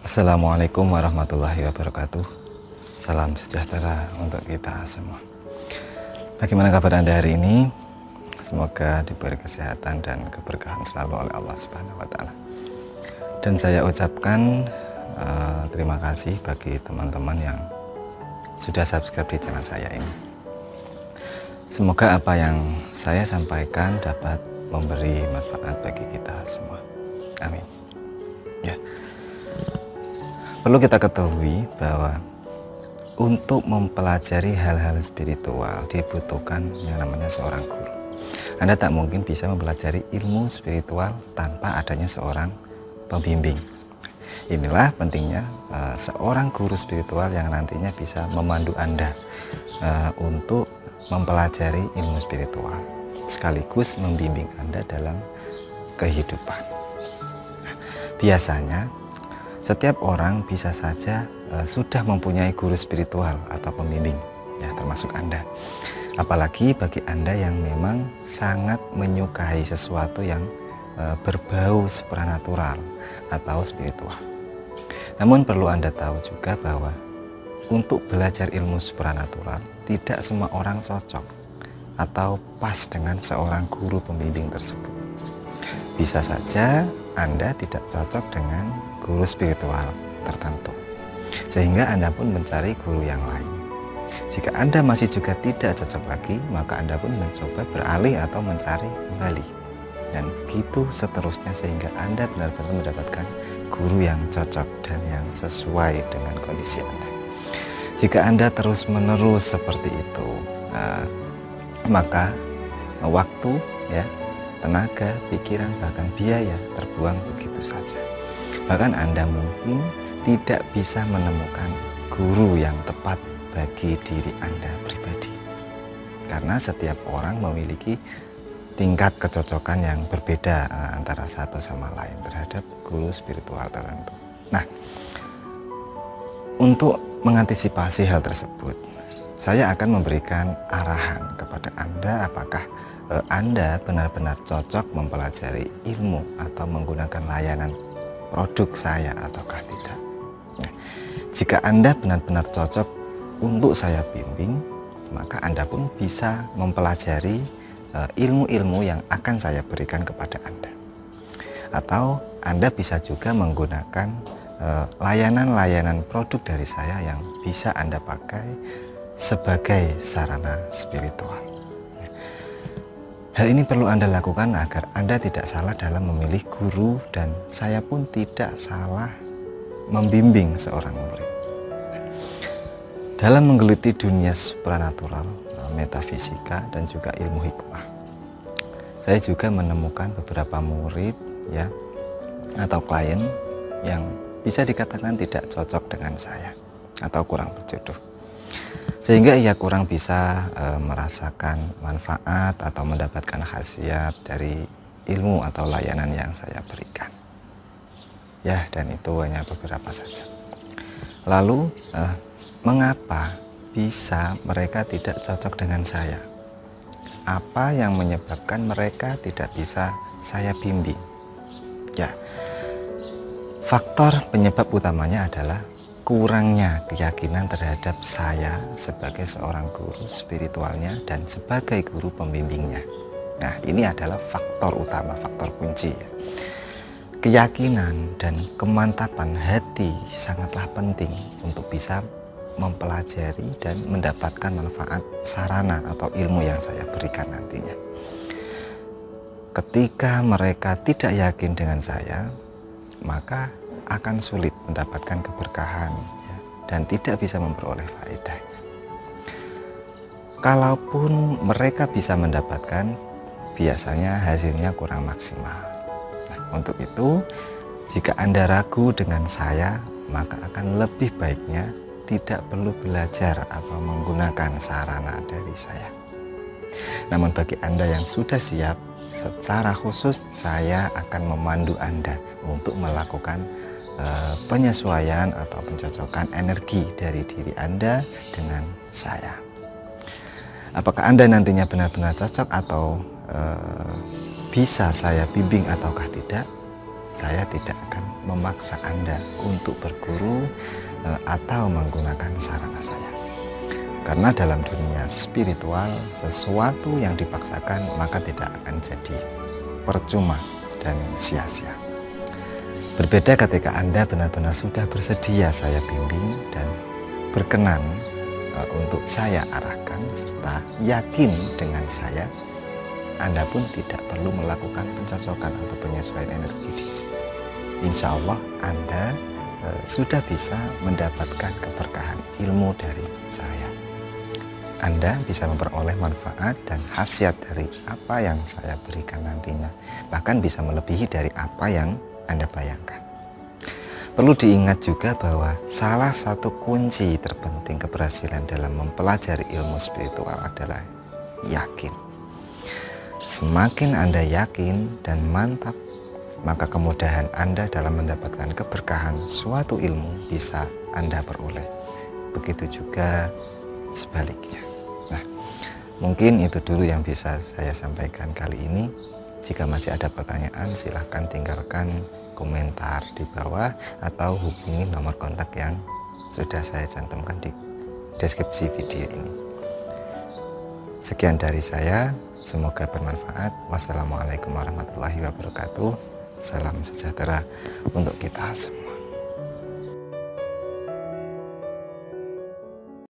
Assalamualaikum warahmatullahi wabarakatuh. Salam sejahtera untuk kita semua. Bagaimana kabar Anda hari ini? Semoga diberi kesehatan dan keberkahan selalu oleh Allah Subhanahu wa taala. Dan saya ucapkan uh, terima kasih bagi teman-teman yang sudah subscribe di channel saya ini. Semoga apa yang saya sampaikan dapat memberi manfaat bagi kita semua. Amin. Ya. Perlu kita ketahui bahwa untuk mempelajari hal-hal spiritual dibutuhkan yang namanya seorang guru. Anda tak mungkin bisa mempelajari ilmu spiritual tanpa adanya seorang pembimbing. Inilah pentingnya uh, seorang guru spiritual yang nantinya bisa memandu Anda uh, untuk mempelajari ilmu spiritual sekaligus membimbing Anda dalam kehidupan. Biasanya setiap orang bisa saja uh, sudah mempunyai guru spiritual atau pembimbing, ya termasuk Anda. Apalagi bagi Anda yang memang sangat menyukai sesuatu yang uh, berbau supranatural atau spiritual. Namun perlu Anda tahu juga bahwa untuk belajar ilmu supranatural tidak semua orang cocok atau pas dengan seorang guru pembimbing tersebut. Bisa saja Anda tidak cocok dengan guru spiritual tertentu. Sehingga Anda pun mencari guru yang lain. Jika Anda masih juga tidak cocok lagi, maka Anda pun mencoba beralih atau mencari kembali. Dan begitu seterusnya sehingga Anda benar-benar mendapatkan guru yang cocok dan yang sesuai dengan kondisi Anda. Jika Anda terus-menerus seperti itu, uh, maka waktu, ya, tenaga, pikiran, bahkan biaya terbuang begitu saja. Bahkan Anda mungkin tidak bisa menemukan guru yang tepat bagi diri Anda pribadi. Karena setiap orang memiliki tingkat kecocokan yang berbeda eh, antara satu sama lain terhadap guru spiritual tertentu. Nah, untuk mengantisipasi hal tersebut, saya akan memberikan arahan kepada Anda apakah eh, Anda benar-benar cocok mempelajari ilmu atau menggunakan layanan produk saya ataukah tidak. Nah, jika Anda benar-benar cocok untuk saya bimbing, maka Anda pun bisa mempelajari eh, ilmu-ilmu yang akan saya berikan kepada Anda. Atau Anda bisa juga menggunakan eh, layanan-layanan produk dari saya yang bisa Anda pakai sebagai sarana spiritual. Hal ini perlu Anda lakukan agar Anda tidak salah dalam memilih guru dan saya pun tidak salah membimbing seorang murid. Dalam menggeluti dunia supranatural, metafisika dan juga ilmu hikmah. Saya juga menemukan beberapa murid ya atau klien yang bisa dikatakan tidak cocok dengan saya atau kurang berjodoh sehingga ia kurang bisa e, merasakan manfaat atau mendapatkan khasiat dari ilmu atau layanan yang saya berikan. Ya, dan itu hanya beberapa saja. Lalu, e, mengapa bisa mereka tidak cocok dengan saya? Apa yang menyebabkan mereka tidak bisa saya bimbing? Ya, faktor penyebab utamanya adalah kurangnya keyakinan terhadap saya sebagai seorang guru spiritualnya dan sebagai guru pembimbingnya. Nah, ini adalah faktor utama, faktor kunci ya. Keyakinan dan kemantapan hati sangatlah penting untuk bisa mempelajari dan mendapatkan manfaat sarana atau ilmu yang saya berikan nantinya. Ketika mereka tidak yakin dengan saya, maka akan sulit mendapatkan keberkahan ya, dan tidak bisa memperoleh faedahnya. Kalaupun mereka bisa mendapatkan, biasanya hasilnya kurang maksimal. Nah, untuk itu, jika Anda ragu dengan saya, maka akan lebih baiknya tidak perlu belajar atau menggunakan sarana dari saya. Namun bagi Anda yang sudah siap, secara khusus saya akan memandu Anda untuk melakukan Eh, penyesuaian atau pencocokan energi dari diri Anda dengan saya. Apakah Anda nantinya benar-benar cocok atau uh, bisa saya bimbing ataukah tidak? saya tidak akan memaksa Anda untuk berguru eh, atau menggunakan sarana saya. Karena dalam dunia spiritual, sesuatu yang dipaksakan maka tidak akan jadi percuma dan sia-sia. Berbeda ketika Anda benar-benar sudah bersedia saya bimbing dan berkenan uh, untuk saya arahkan serta yakin dengan saya, Anda pun tidak perlu melakukan pencocokan atau penyesuaian energi diri. Insya Allah Anda uh, sudah bisa mendapatkan keberkahan ilmu dari saya. Anda bisa memperoleh manfaat dan khasiat dari apa yang saya berikan nantinya, bahkan bisa melebihi dari apa yang Anda bayangkan. Perlu diingat juga bahwa salah satu kunci terpenting keberhasilan dalam mempelajari ilmu spiritual adalah yakin. Semakin Anda yakin dan mantap, maka kemudahan Anda dalam mendapatkan keberkahan suatu ilmu bisa Anda peroleh. Begitu juga sebaliknya. Nah, mungkin itu dulu yang bisa saya sampaikan kali ini. Jika masih ada pertanyaan, silahkan tinggalkan komentar di bawah atau hubungi nomor kontak yang sudah saya cantumkan di deskripsi video ini. Sekian dari saya, semoga bermanfaat. Wassalamualaikum warahmatullahi wabarakatuh. Salam sejahtera untuk kita semua.